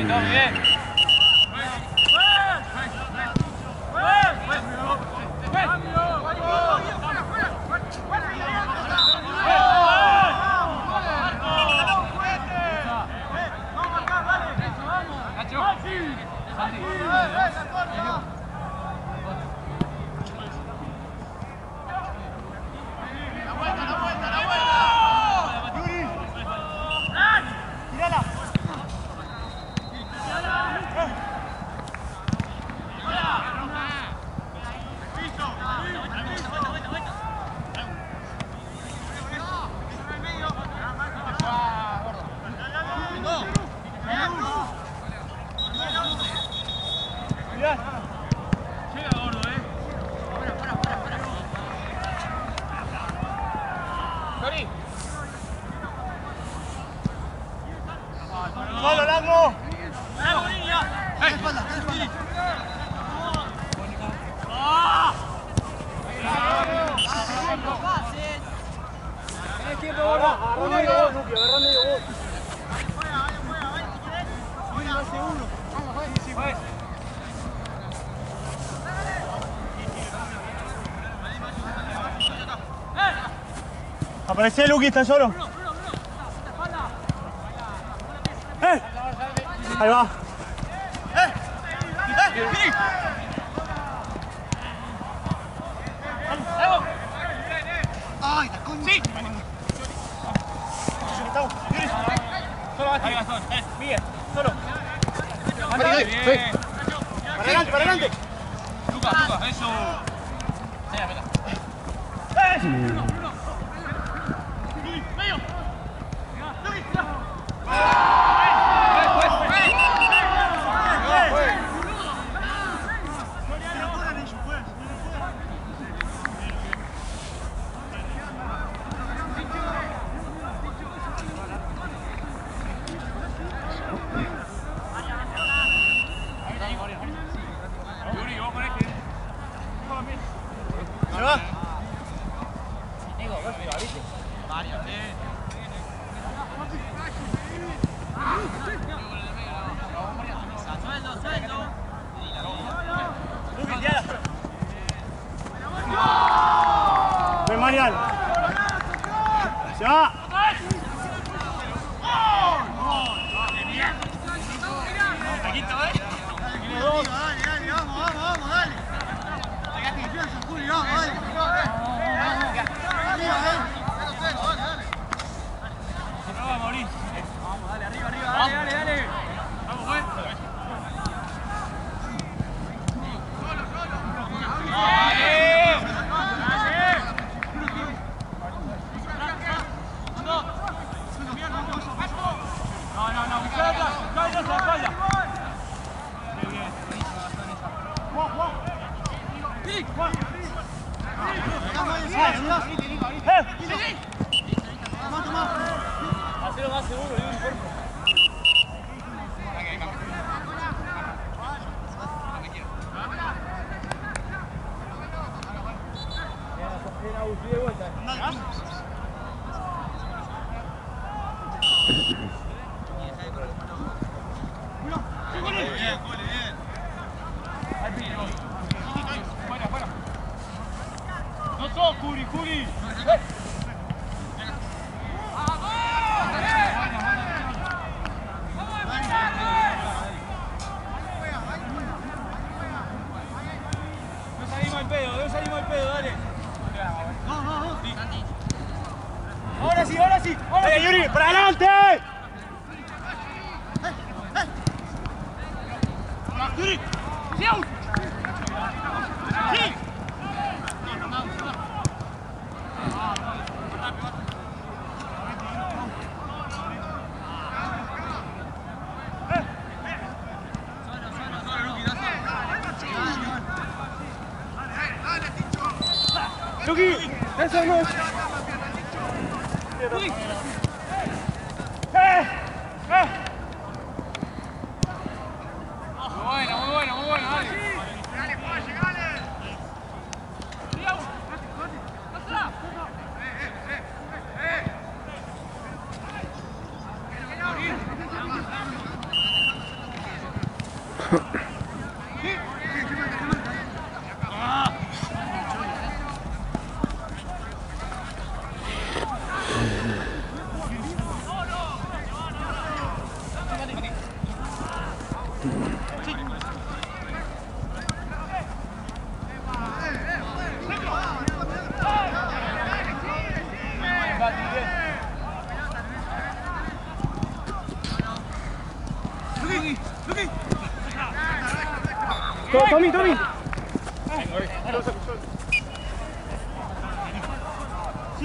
前ダウンへ。Aparece Luqui, está solo. Bruno, Bruno, Bruno. ¡Eh! Ahí va. ¡Eh! ¡Eh! ¡Eh! Yürü! Şey olsun!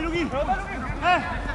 민욱이. 에.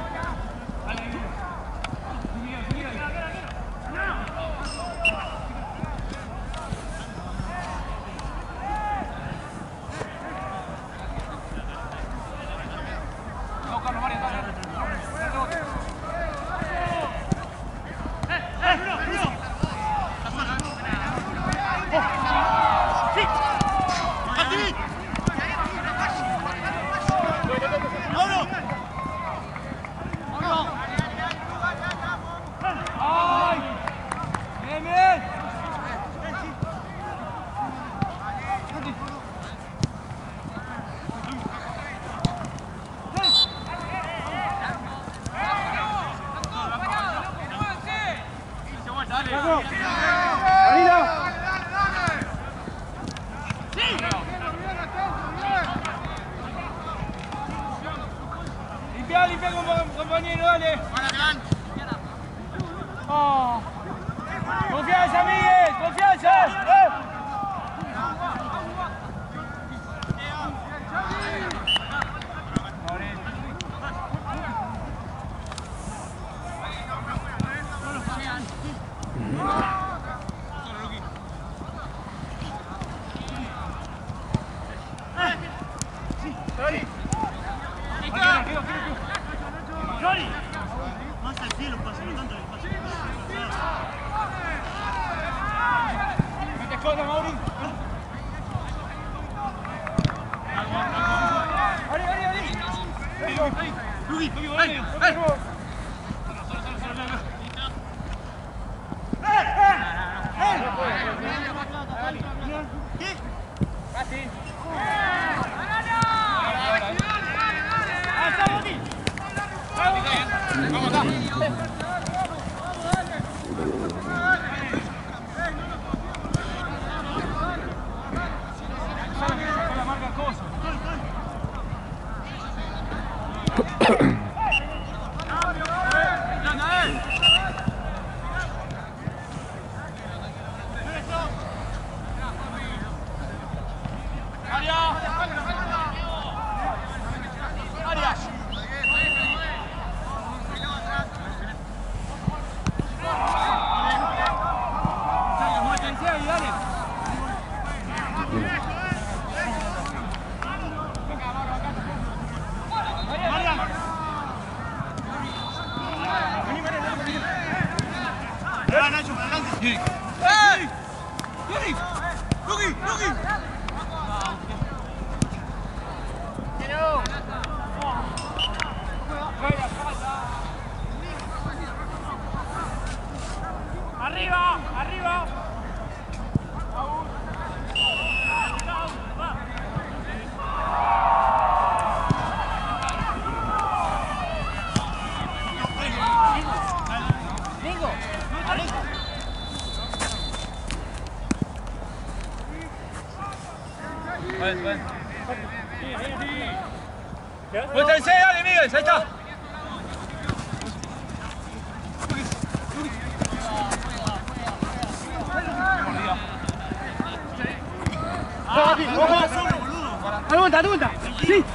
Hey! Arriba, arriba. Ven, ven. Vuéltanse, dale, Miguel, ahí está. Aguanta, aguanta. Sí.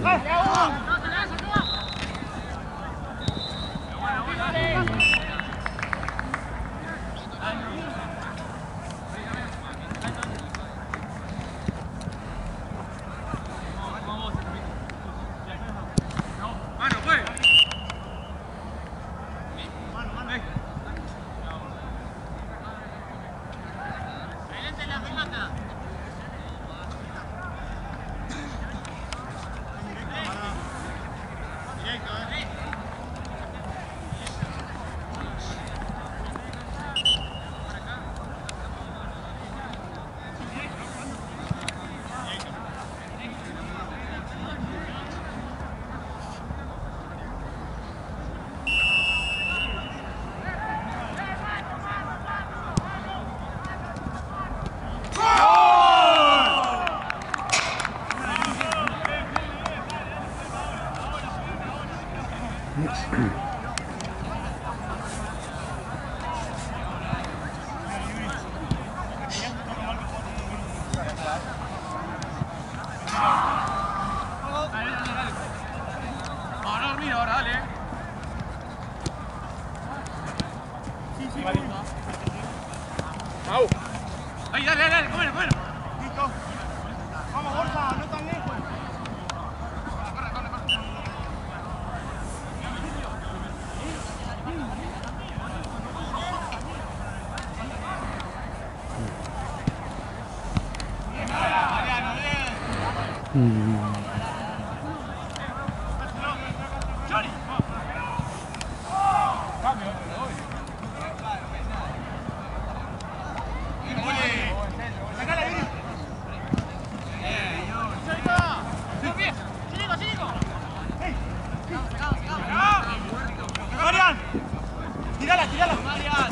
Buena.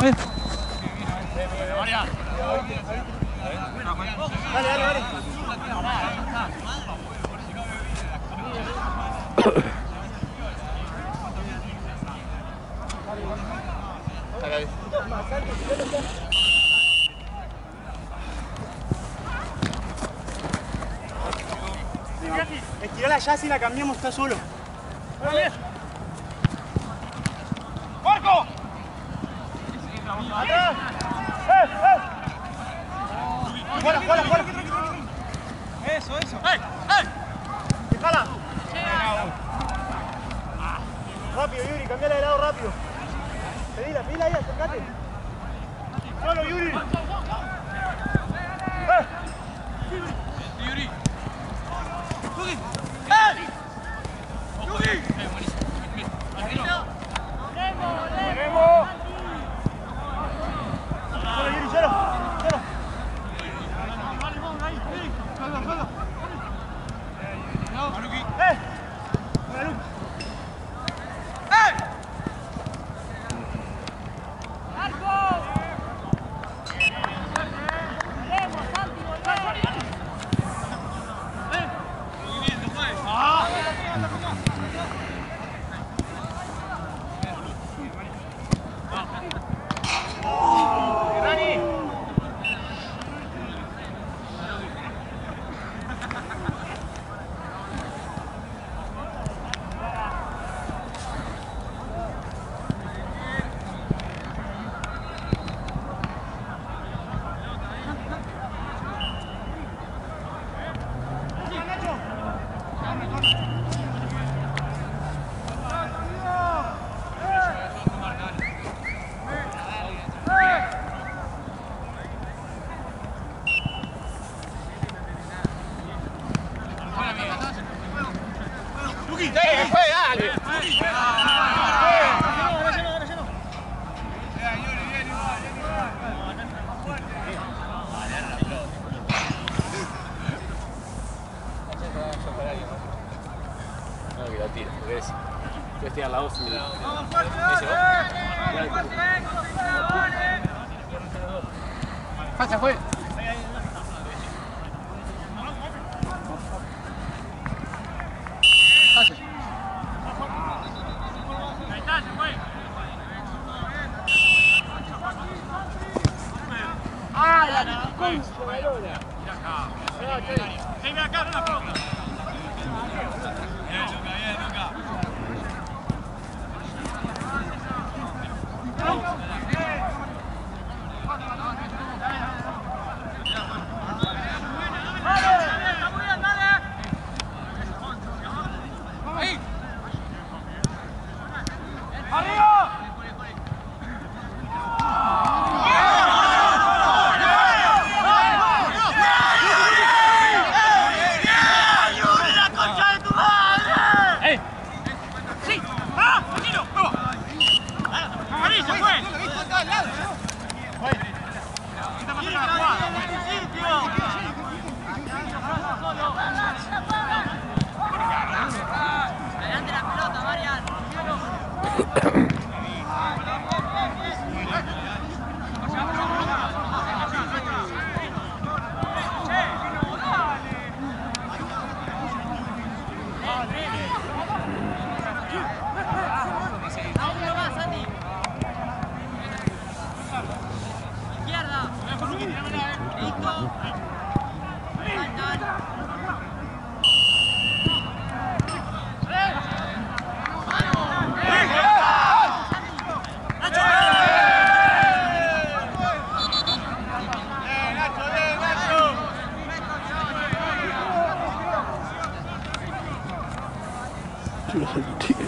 Oye. Vale, vale, vale. Estirala ya si la cambiamos, está solo. Vale. Zemljaka! Zemljaka na plotu! Jedu ga, jedu ga! 就是很听。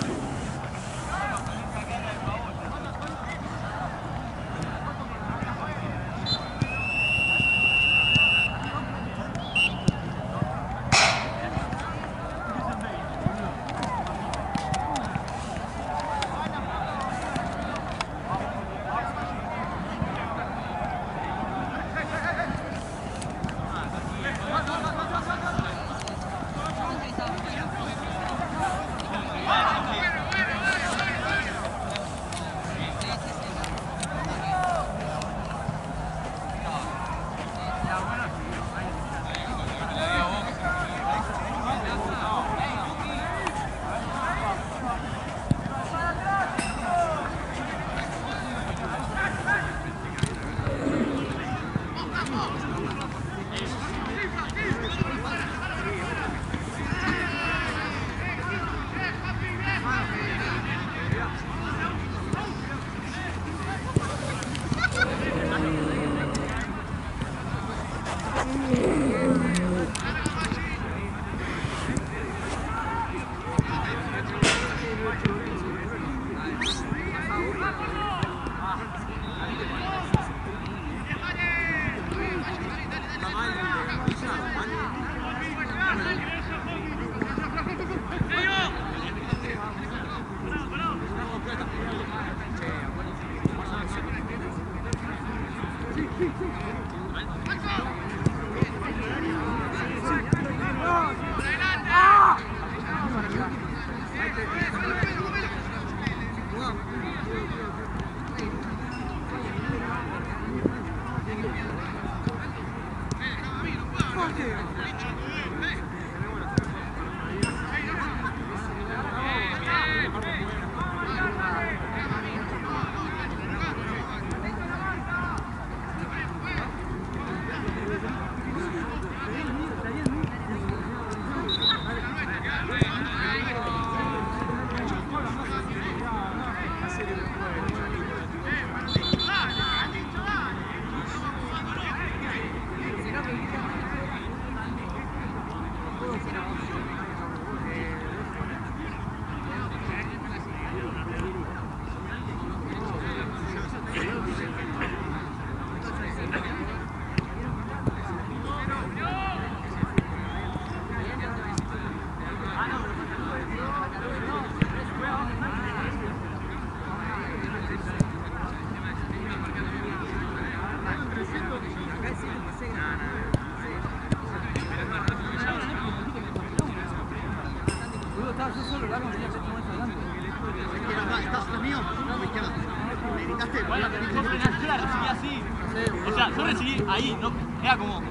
하라고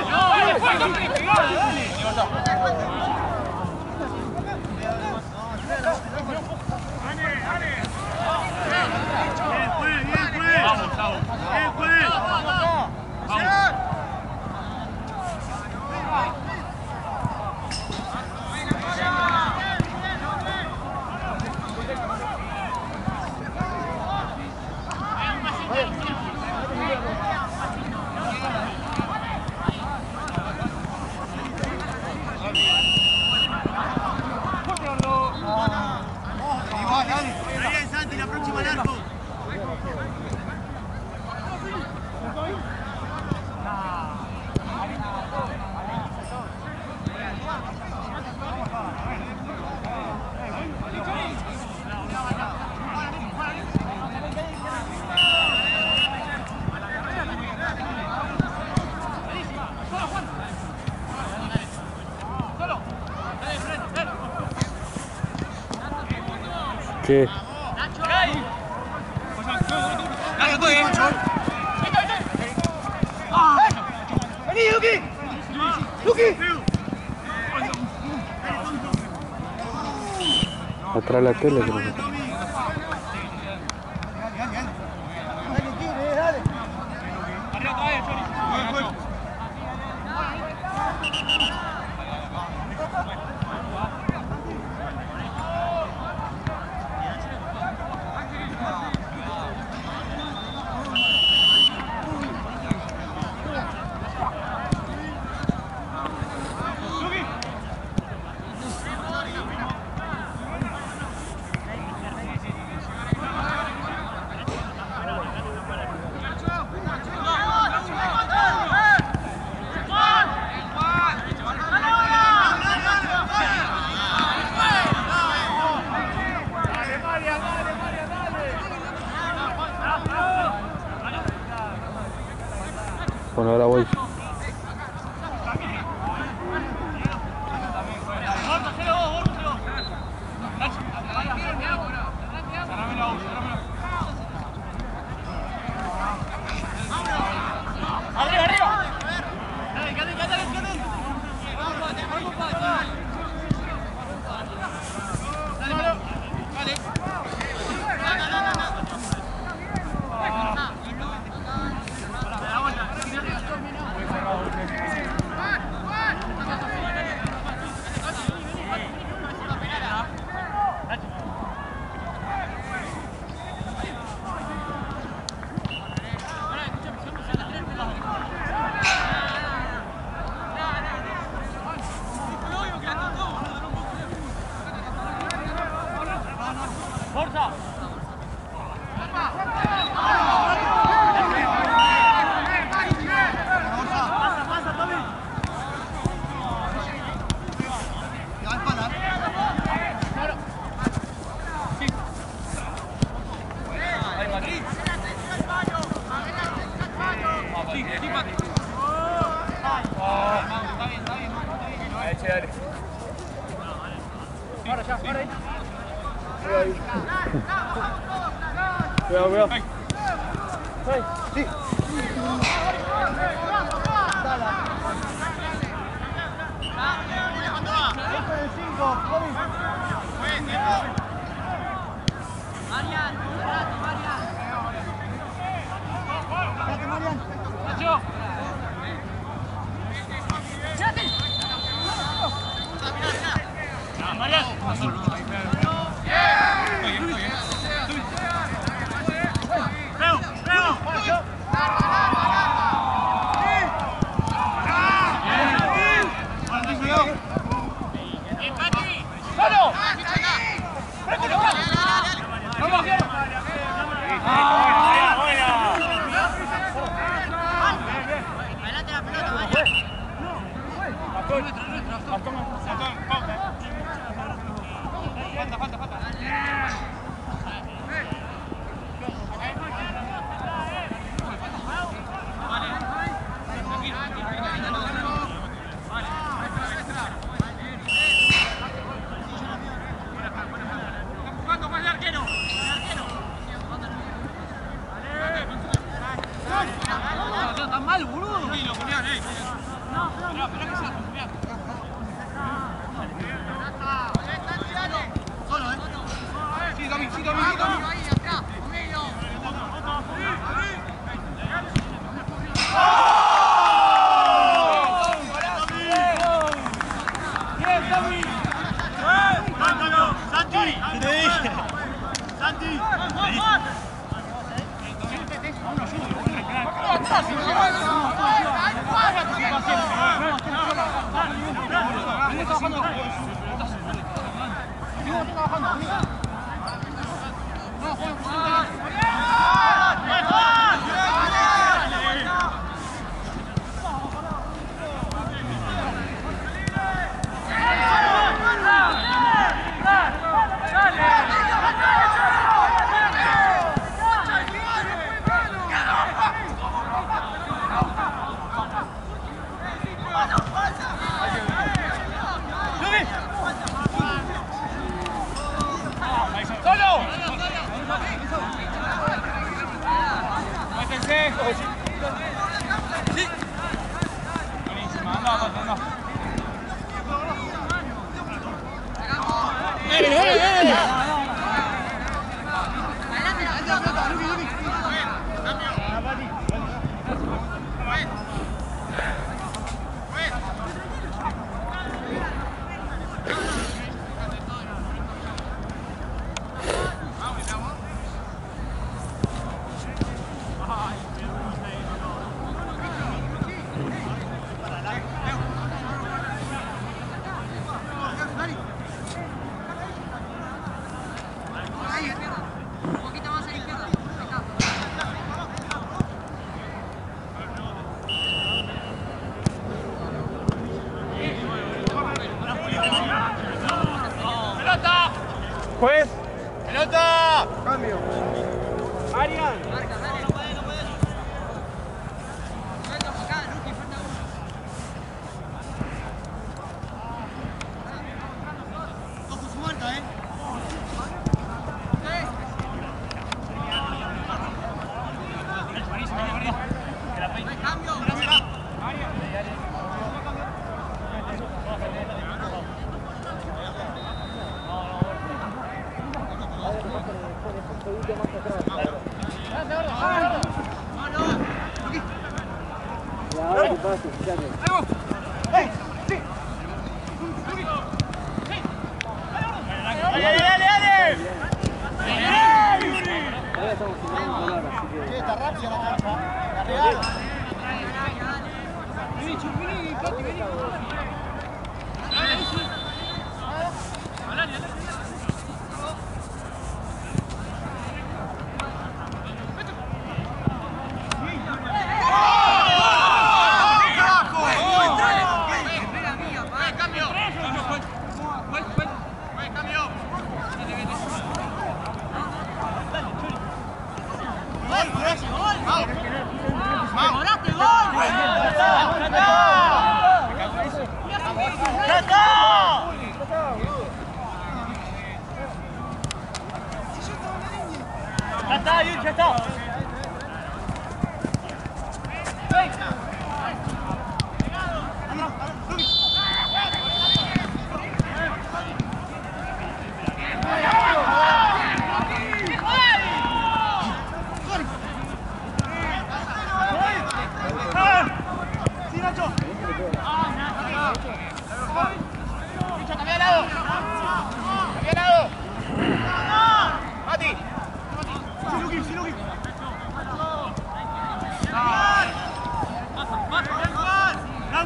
예, 굿! 예, 굿! que atrás la tele creo que. Dale, ¡Vamos! ¡Ya está, Yuri, ya está! ¡Sí, Nacho! ¡Bicho, cambia de lado! ¡Cambia de lado! ¡Mati! ¡Sí, Luqui, sí, Luqui!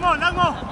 ¡Largo, largo!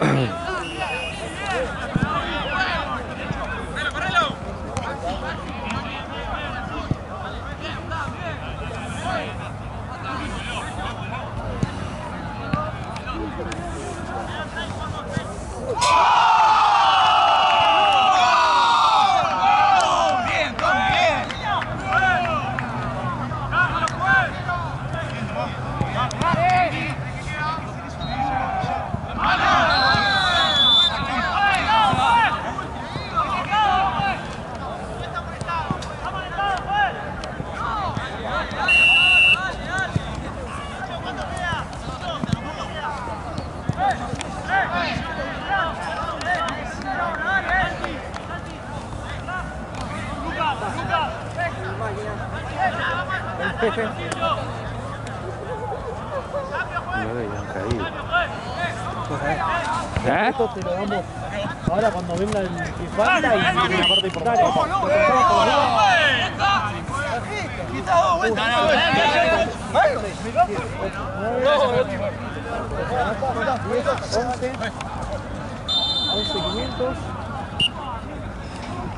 Ahem.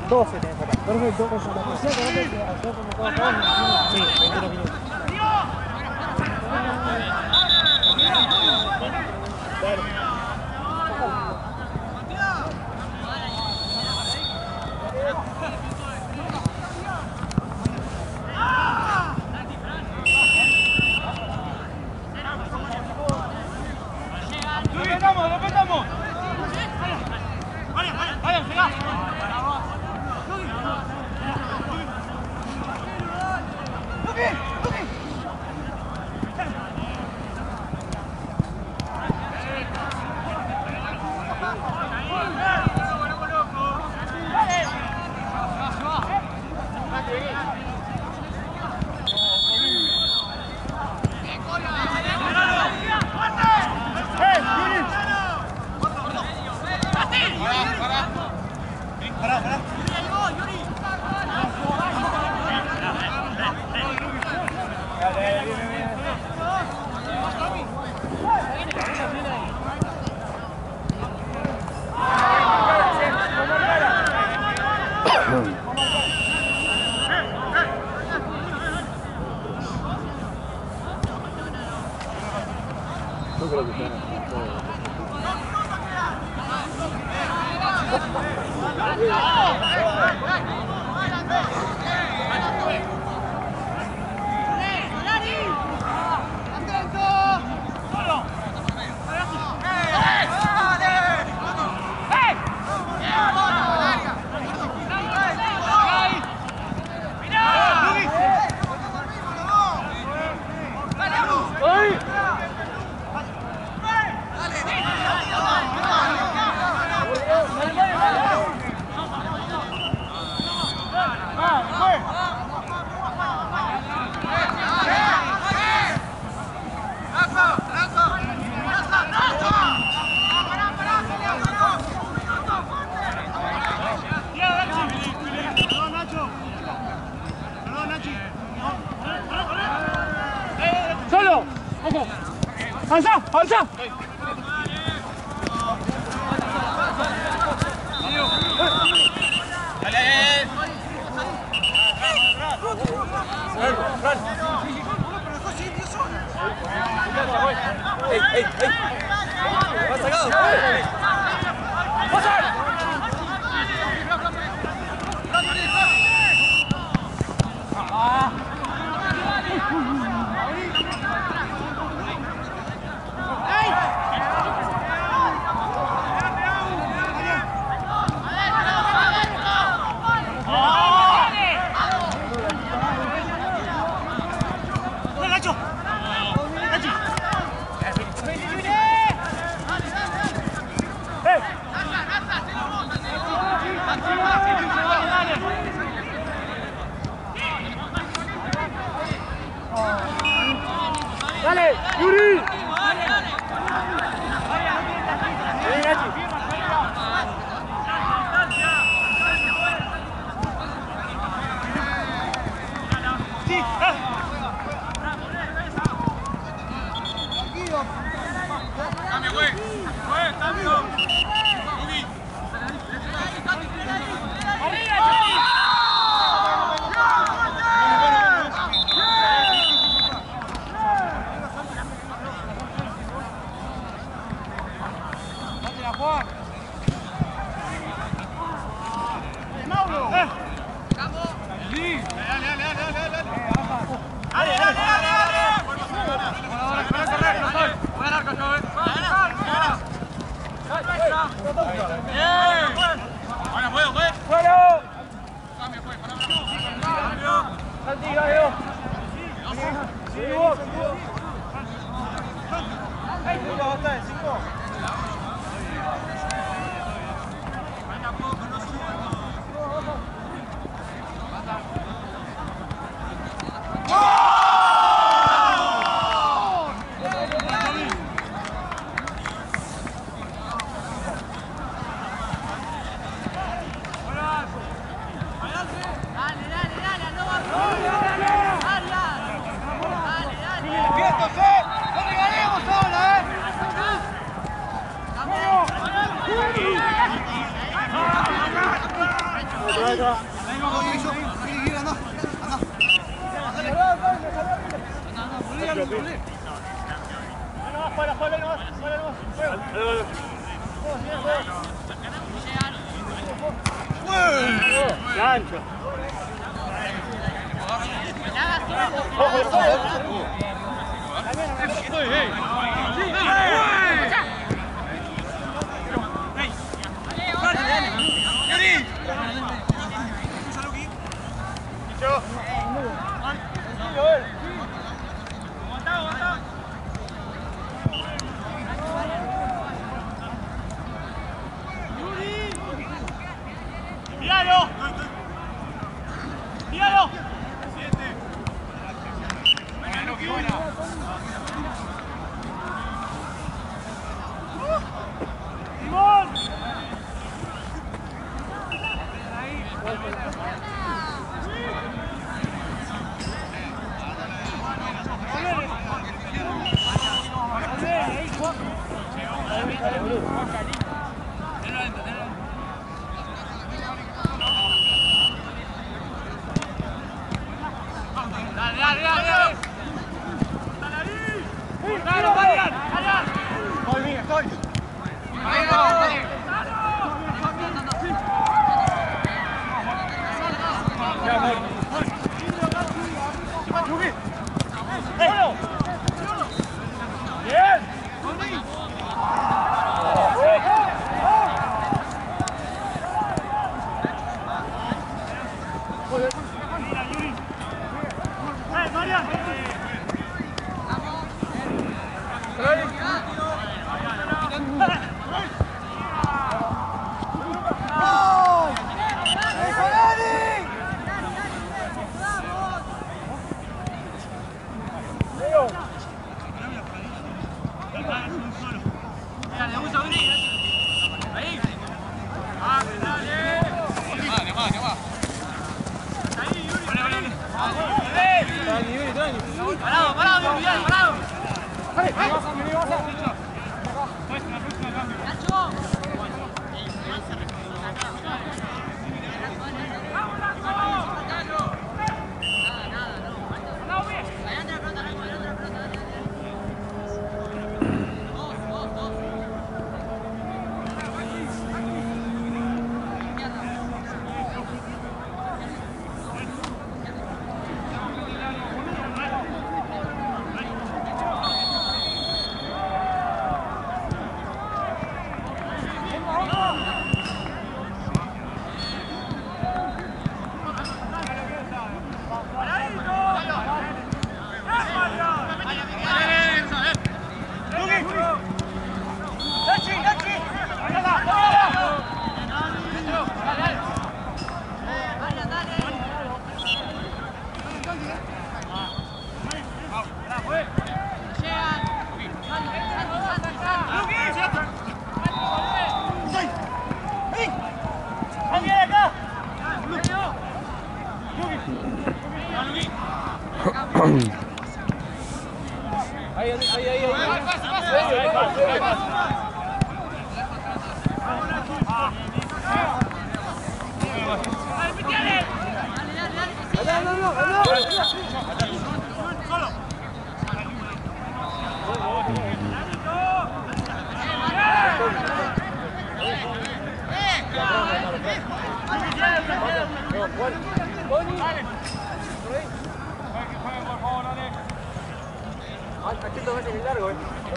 12 tenés acá. Perfecto. Sí, 21 minutos. ¡Lo ¡Solo! 五，六，七，八，九，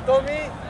Dos de